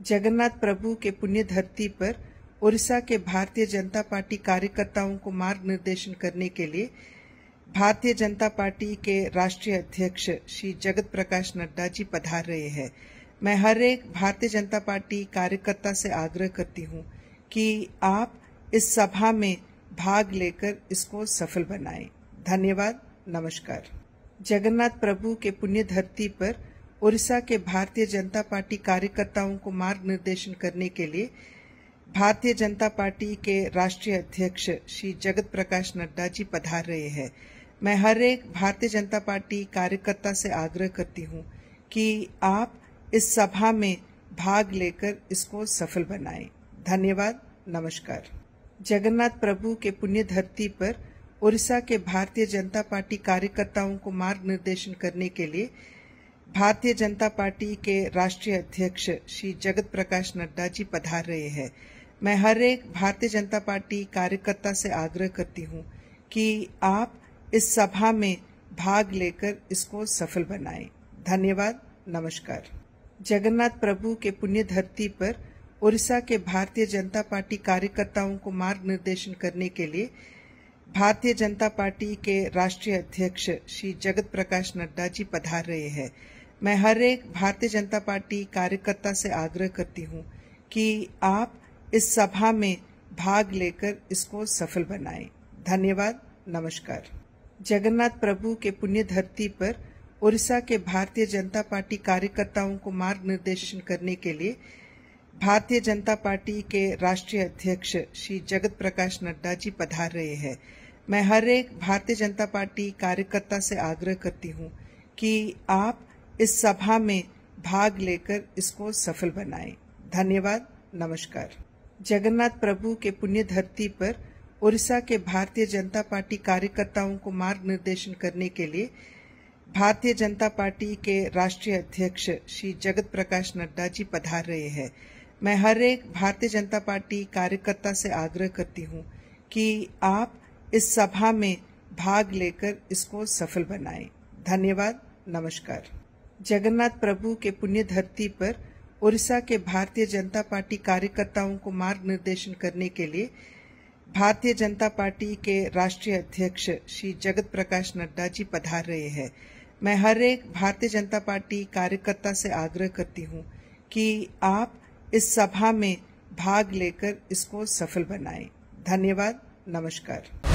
जगन्नाथ प्रभु के पुण्य धरती पर ओडिशा के भारतीय जनता पार्टी कार्यकर्ताओं को मार्ग निर्देशन करने के लिए भारतीय जनता पार्टी के राष्ट्रीय अध्यक्ष श्री जगत प्रकाश नड्डा जी पधार रहे हैं। मैं हर एक भारतीय जनता पार्टी कार्यकर्ता से आग्रह करती हूँ कि आप इस सभा में भाग लेकर इसको सफल बनाएँ। धन्यवाद, नमस्कार। जगन्नाथ प्रभु के पुण्य धरती पर ओडिशा के भारतीय जनता पार्टी कार्यकर्ताओं को मार्ग निर्देशन करने के लिए भारतीय जनता पार्टी के राष्ट्रीय अध्यक्ष श्री जगत प्रकाश नड्डा जी पधार रहे हैं। मैं हर एक भारतीय जनता पार्टी कार्यकर्ता से आग्रह करती हूँ कि आप इस सभा में भाग लेकर इसको सफल बनाएँ। धन्यवाद। नमस्कार। जगन्नाथ प्रभु के पुण्य धरती पर ओडिशा के भारतीय जनता पार्टी कार्यकर्ताओं को मार्ग निर्देशन करने के लिए भारतीय जनता पार्टी के राष्ट्रीय अध्यक्ष श्री जगत प्रकाश नड्डा जी पधार रहे हैं। मैं हर एक भारतीय जनता पार्टी कार्यकर्ता से आग्रह करती हूँ कि आप इस सभा में भाग लेकर इसको सफल बनाएँ। धन्यवाद। नमस्कार। जगन्नाथ प्रभु के पुण्य धरती पर ओडिशा के भारतीय जनता पार्टी कार्यकर्ताओं को मार्ग निर्देशन करने के लिए भारतीय जनता पार्टी के राष्ट्रीय अध्यक्ष श्री जगत प्रकाश नड्डा जी पधार रहे हैं। मैं हर एक भारतीय जनता पार्टी कार्यकर्ता से आग्रह करती हूँ कि आप इस सभा में भाग लेकर इसको सफल बनाएँ। धन्यवाद। नमस्कार। जगन्नाथ प्रभु के पुण्य धरती पर ओडिशा के भारतीय जनता पार्टी कार्यकर्ताओं को मार्ग निर्देशन करने के लिए भारतीय जनता पार्टी के राष्ट्रीय अध्यक्ष श्री जगत प्रकाश नड्डा जी पधार रहे हैं। मैं हर एक भारतीय जनता पार्टी कार्यकर्ता से आग्रह करती हूँ कि आप इस सभा में भाग लेकर इसको सफल बनाएँ। धन्यवाद, नमस्कार। जगन्नाथ प्रभु के पुण्य धरती पर ओडिशा के भारतीय जनता पार्टी कार्यकर्ताओं को मार्ग निर्देशन करने के लिए भारतीय जनता पार्टी के राष्ट्रीय अध्यक्ष श्री जगत प्रकाश नड्डा जी पधार रहे हैं। मैं हर एक भारतीय जनता पार्टी कार्यकर्ता से आग्रह करती हूँ कि आप इस सभा में भाग लेकर इसको सफल बनाएँ। धन्यवाद, नमस्कार। जगन्नाथ प्रभु के पुण्य धरती पर ओडिशा के भारतीय जनता पार्टी कार्यकर्ताओं को मार्ग निर्देशन करने के लिए भारतीय जनता पार्टी के राष्ट्रीय अध्यक्ष श्री जगत प्रकाश नड्डा जी पधार रहे हैं। मैं हर एक भारतीय जनता पार्टी कार्यकर्ता से आग्रह करती हूँ कि आप इस सभा में भाग लेकर इसको सफल बनाएँ। धन्यवाद, नमस्कार।